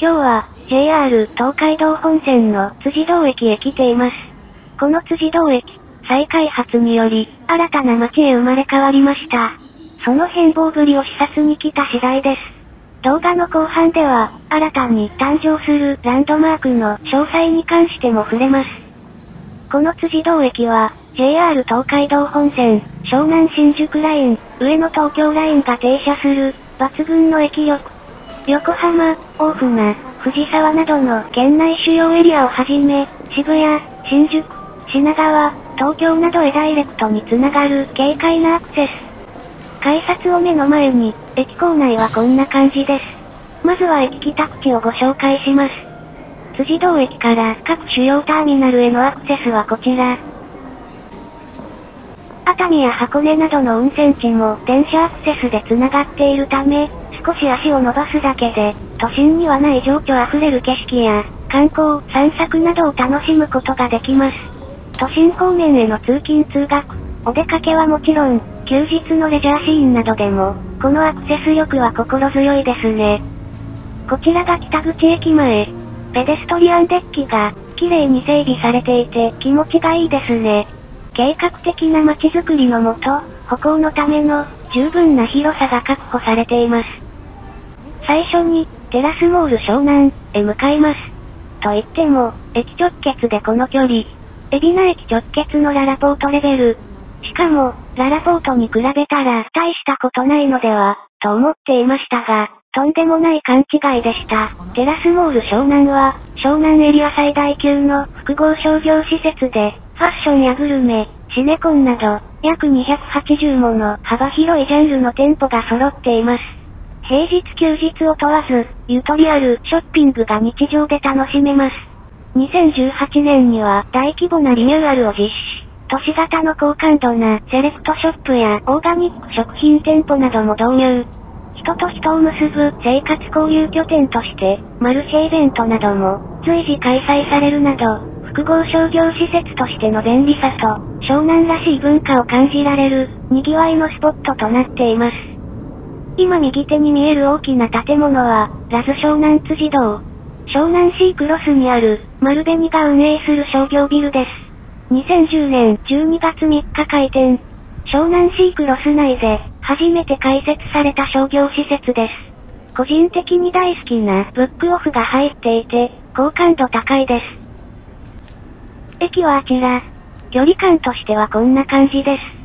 今日は、JR 東海道本線の辻堂駅へ来ています。この辻堂駅、再開発により、新たな街へ生まれ変わりました。その変貌ぶりを視察に来た次第です。動画の後半では、新たに誕生するランドマークの詳細に関しても触れます。この辻堂駅は、JR 東海道本線、湘南新宿ライン、上野東京ラインが停車する、抜群の駅力。横浜、大船、藤沢などの県内主要エリアをはじめ、渋谷、新宿、品川、東京などへダイレクトにつながる軽快なアクセス。改札を目の前に、駅構内はこんな感じです。まずは駅北口をご紹介します。辻堂駅から各主要ターミナルへのアクセスはこちら。熱海や箱根などの温泉地も電車アクセスで繋がっているため、少し足を伸ばすだけで、都心にはない情緒あふれる景色や、観光、散策などを楽しむことができます。都心方面への通勤通学、お出かけはもちろん、休日のレジャーシーンなどでも、このアクセス力は心強いですね。こちらが北口駅前。ペデストリアンデッキが、綺麗に整備されていて気持ちがいいですね。計画的な街づくりのもと、歩行のための十分な広さが確保されています。最初に、テラスモール湘南へ向かいます。と言っても、駅直結でこの距離、海老名駅直結のララポートレベル。しかも、ララポートに比べたら大したことないのでは、と思っていましたが、とんでもない勘違いでした。テラスモール湘南は、湘南エリア最大級の複合商業施設で、ファッションやグルメ、シネコンなど、約280もの幅広いジャンルの店舗が揃っています。平日休日を問わず、ゆとりあるショッピングが日常で楽しめます。2018年には大規模なリニューアルを実施。都市型の高感度なセレクトショップやオーガニック食品店舗なども導入。人と人を結ぶ生活交流拠点として、マルシェイベントなども随時開催されるなど、複合商業施設としての便利さと、湘南らしい文化を感じられる、賑わいのスポットとなっています。今右手に見える大きな建物は、ラズ湘南辻堂。湘南シークロスにある、丸紅が運営する商業ビルです。2010年12月3日開店。湘南シークロス内で、初めて開設された商業施設です。個人的に大好きなブックオフが入っていて、好感度高いです。駅はあちら。距離感としてはこんな感じです。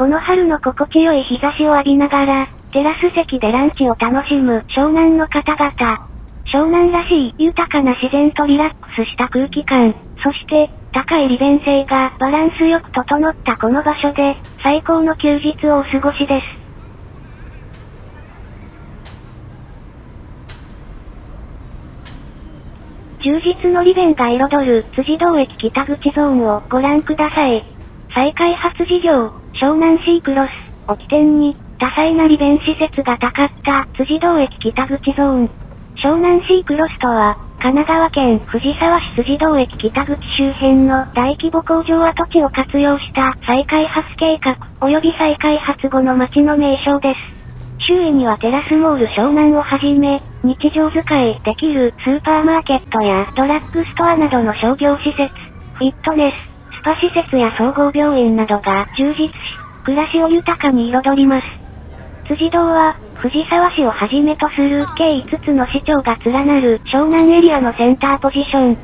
この春の心地よい日差しを浴びながら、テラス席でランチを楽しむ湘南の方々。湘南らしい豊かな自然とリラックスした空気感、そして高い利便性がバランスよく整ったこの場所で最高の休日をお過ごしです。充実の利便が彩る辻堂駅北口ゾーンをご覧ください。再開発事業、湘南シークロスを起点に、多彩な利便施設がたかった辻堂駅北口ゾーン。湘南シークロスとは、神奈川県藤沢市辻堂駅北口周辺の大規模工場跡地を活用した再開発計画及び再開発後の街の名称です。周囲にはテラスモール湘南をはじめ、日常使いできるスーパーマーケットやドラッグストアなどの商業施設、フィットネ、スパ施設や総合病院などが充実し、暮らしを豊かに彩ります。辻堂は、藤沢市をはじめとする計5つの市町が連なる湘南エリアのセンターポジション。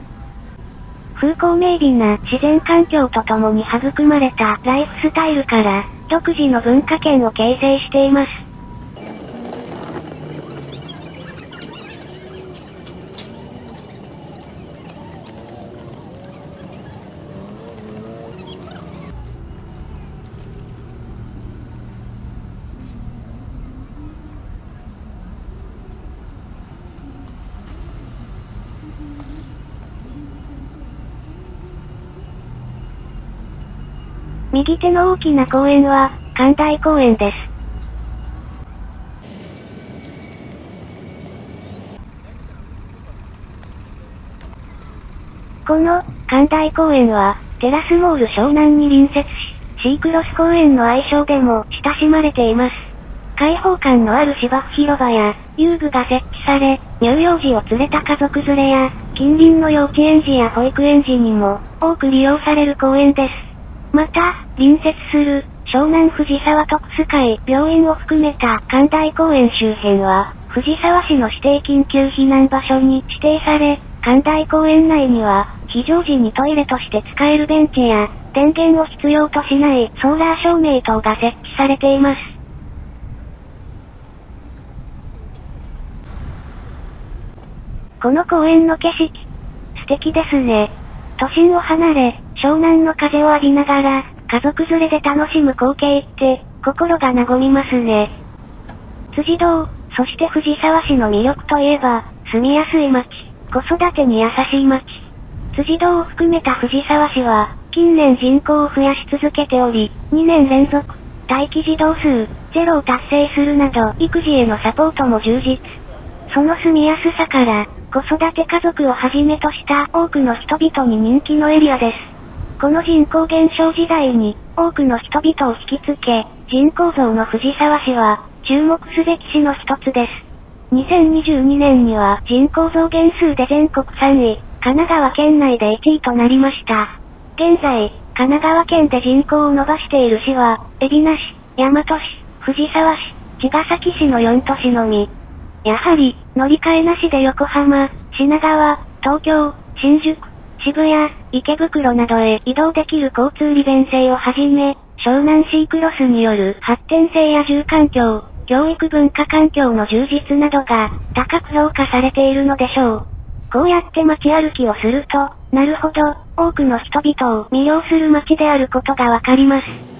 風光明媚な自然環境とともに育まれたライフスタイルから、独自の文化圏を形成しています。右手の大きな公園は、神台公園です。この、神台公園は、テラスモール湘南に隣接し、シークロス公園の愛称でも親しまれています。開放感のある芝生広場や、遊具が設置され、乳幼児を連れた家族連れや、近隣の幼稚園児や保育園児にも、多く利用される公園です。また、隣接する、湘南藤沢特須会病院を含めた関大公園周辺は、藤沢市の指定緊急避難場所に指定され、関大公園内には、非常時にトイレとして使えるベンチや、電源を必要としないソーラー照明等が設置されています。この公園の景色、素敵ですね。都心を離れ、湘南の風を浴びながら、家族連れで楽しむ光景って、心が和みますね。辻堂、そして藤沢市の魅力といえば、住みやすい街、子育てに優しい街。辻堂を含めた藤沢市は、近年人口を増やし続けており、2年連続、待機児童数、ゼロを達成するなど、育児へのサポートも充実。その住みやすさから、子育て家族をはじめとした多くの人々に人気のエリアです。この人口減少時代に、多くの人々を引きつけ、人口増の藤沢市は、注目すべき市の一つです。2022年には人口増減数で全国3位、神奈川県内で1位となりました。現在、神奈川県で人口を伸ばしている市は、海老名市、大和市、藤沢市、茅ヶ崎市の4都市のみ。やはり、乗り換えなしで横浜、品川、東京、新宿、渋谷、池袋などへ移動できる交通利便性をはじめ、湘南シークロスによる発展性や住環境、教育文化環境の充実などが高く評価されているのでしょう。こうやって街歩きをすると、なるほど、多くの人々を魅了する街であることがわかります。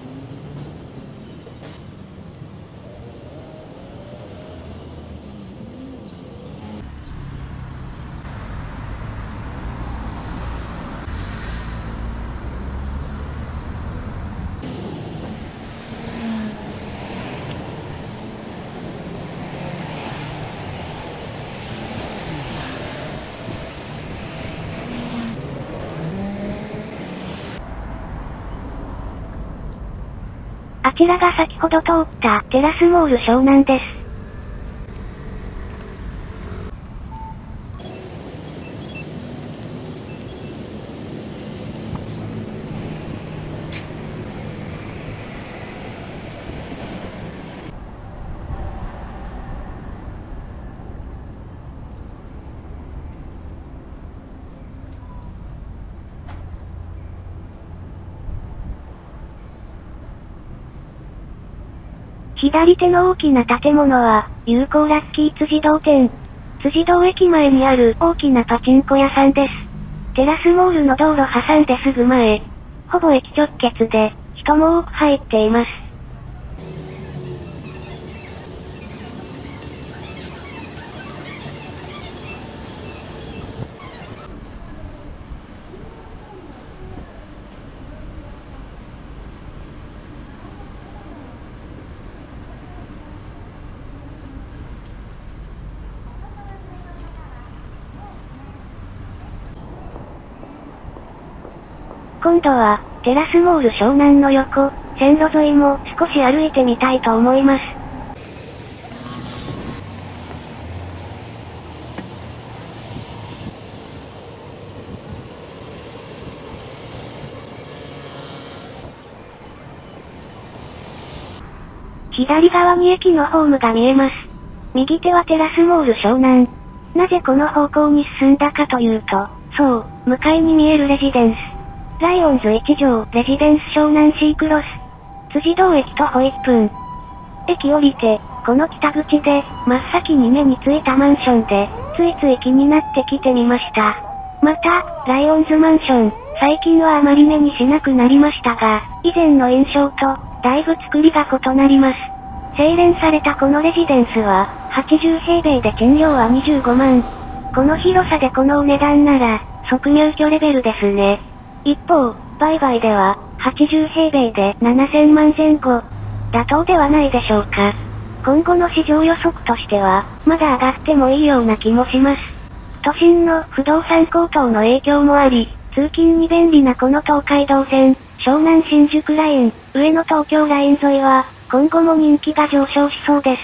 こちらが先ほど通ったテラスモール湘南です。左手の大きな建物は、有効ラッキー辻堂店。辻堂駅前にある大きなパチンコ屋さんです。テラスモールの道路挟んですぐ前。ほぼ駅直結で、人も多く入っています。今度は、テラスモール湘南の横、線路沿いも少し歩いてみたいと思います。左側に駅のホームが見えます。右手はテラスモール湘南。なぜこの方向に進んだかというと、そう、向かいに見えるレジデンス。ライオンズ1条レジデンス湘南シークロス。辻堂駅徒歩1分。駅降りて、この北口で、真っ先に目についたマンションで、ついつい気になって来てみました。また、ライオンズマンション、最近はあまり目にしなくなりましたが、以前の印象と、だいぶ作りが異なります。精錬されたこのレジデンスは、80平米で賃料は25万。この広さでこのお値段なら、即入居レベルですね。一方、売買では、80平米で7000万前後。妥当ではないでしょうか。今後の市場予測としては、まだ上がってもいいような気もします。都心の不動産高騰の影響もあり、通勤に便利なこの東海道線、湘南新宿ライン、上野東京ライン沿いは、今後も人気が上昇しそうです。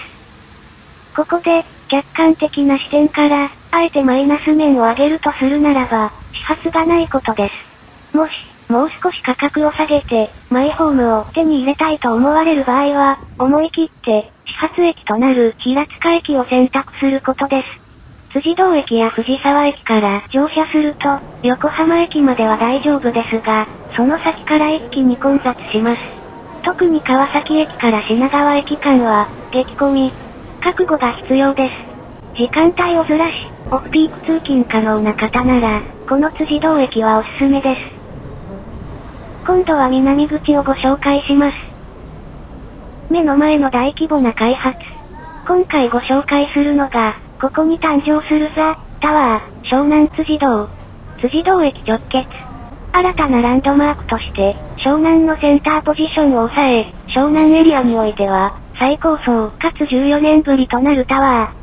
ここで、客観的な視点から、あえてマイナス面を上げるとするならば、始発がないことです。もし、もう少し価格を下げて、マイホームを手に入れたいと思われる場合は、思い切って、始発駅となる平塚駅を選択することです。辻堂駅や藤沢駅から乗車すると、横浜駅までは大丈夫ですが、その先から一気に混雑します。特に川崎駅から品川駅間は、激混み。覚悟が必要です。時間帯をずらし、オフピーク通勤可能な方なら、この辻堂駅はおすすめです。今度は南口をご紹介します。目の前の大規模な開発。今回ご紹介するのが、ここに誕生するザ・タワー、湘南辻堂。辻堂駅直結。新たなランドマークとして、湘南のセンターポジションを抑え、湘南エリアにおいては、最高層かつ14年ぶりとなるタワー。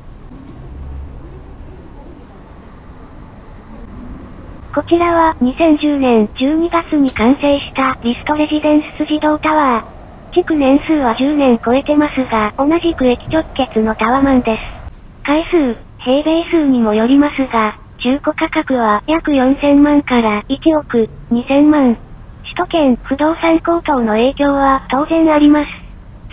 こちらは2010年12月に完成したリストレジデンス自動タワー。築年数は10年超えてますが、同じく駅直結のタワマンです。回数、平米数にもよりますが、中古価格は約4000万から1億2000万。首都圏不動産高騰の影響は当然あります。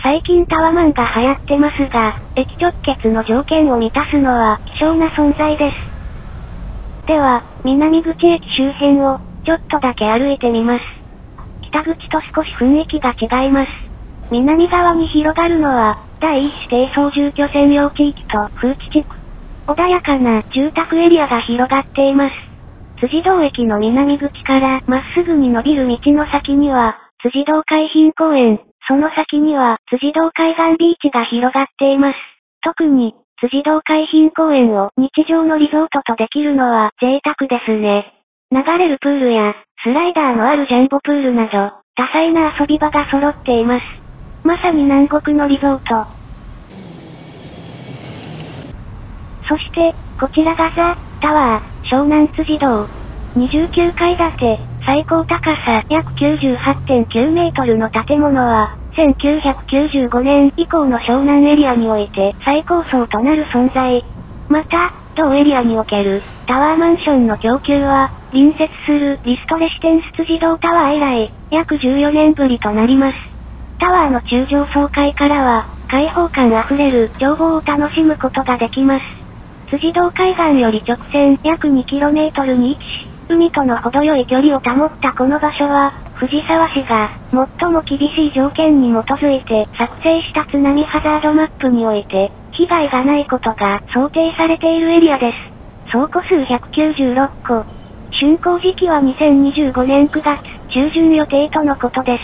最近タワマンが流行ってますが、駅直結の条件を満たすのは希少な存在です。では、南口駅周辺を、ちょっとだけ歩いてみます。北口と少し雰囲気が違います。南側に広がるのは、第一指定総住居専用地域と風地地区。穏やかな住宅エリアが広がっています。辻堂駅の南口からまっすぐに伸びる道の先には、辻堂海浜公園、その先には辻堂海岸ビーチが広がっています。特に、辻堂海浜公園を日常のリゾートとできるのは贅沢ですね。流れるプールや、スライダーのあるジャンボプールなど、多彩な遊び場が揃っています。まさに南国のリゾート。そして、こちらがザ・タワー、湘南辻堂。29階建て、最高高さ約98.9メートルの建物は、1995年以降の湘南エリアにおいて最高層となる存在。また、同エリアにおけるタワーマンションの供給は、隣接するリストレシテンス自動タワー以来、約14年ぶりとなります。タワーの中上層階からは、開放感あふれる情報を楽しむことができます。辻堂海岸より直線約 2km に位置し、海との程よい距離を保ったこの場所は、藤沢市が、最も厳しい条件に基づいて作成した津波ハザードマップにおいて、被害がないことが想定されているエリアです。倉庫数196個。竣工時期は2025年9月中旬予定とのことです。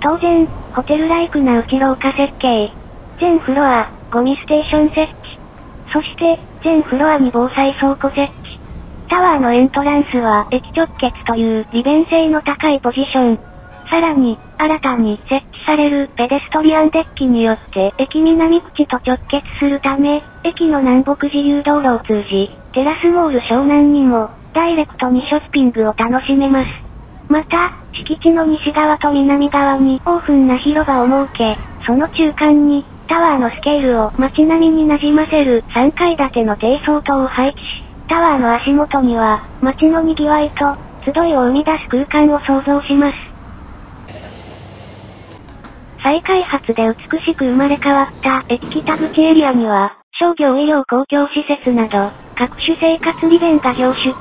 当然、ホテルライクな内廊下設計。全フロア、ゴミステーション設置。そして、全フロアに防災倉庫設置。タワーのエントランスは駅直結という利便性の高いポジション。さらに、新たに設置されるペデストリアンデッキによって駅南口と直結するため、駅の南北自由道路を通じ、テラスモール湘南にも、ダイレクトにショッピングを楽しめます。また、敷地の西側と南側にオープンな広場を設け、その中間に、タワーのスケールを街並みに馴染ませる3階建ての低層棟を配置し、タワーの足元には、街の賑わいと、集いを生み出す空間を想像します。再開発で美しく生まれ変わった駅北口エリアには、商業医療公共施設など、各種生活利便が凝縮。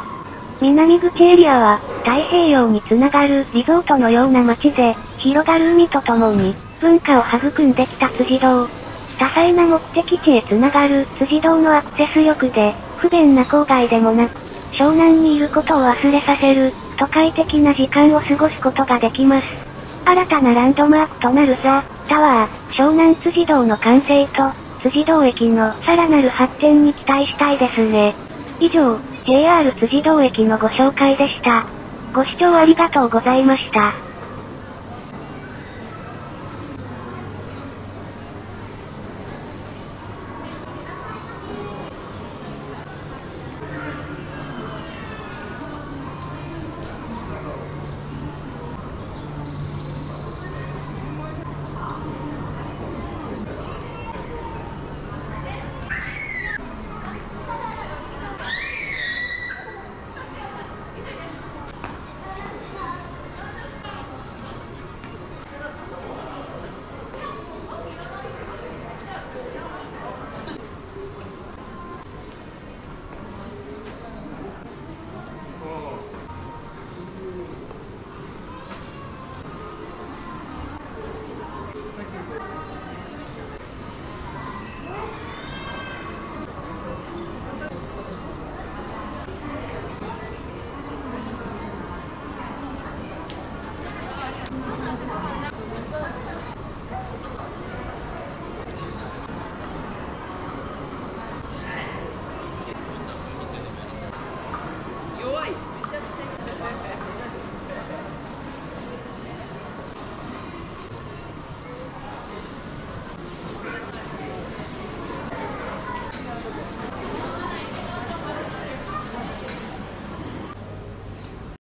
南口エリアは、太平洋につながるリゾートのような街で、広がる海とともに、文化を育んできた辻堂。多彩な目的地へつながる辻堂のアクセス力で、不便な郊外でもなく、湘南にいることを忘れさせる、都会的な時間を過ごすことができます。新たなランドマークとなるザ・タワー、湘南辻堂の完成と、辻堂駅のさらなる発展に期待したいですね。以上、JR 辻堂駅のご紹介でした。ご視聴ありがとうございました。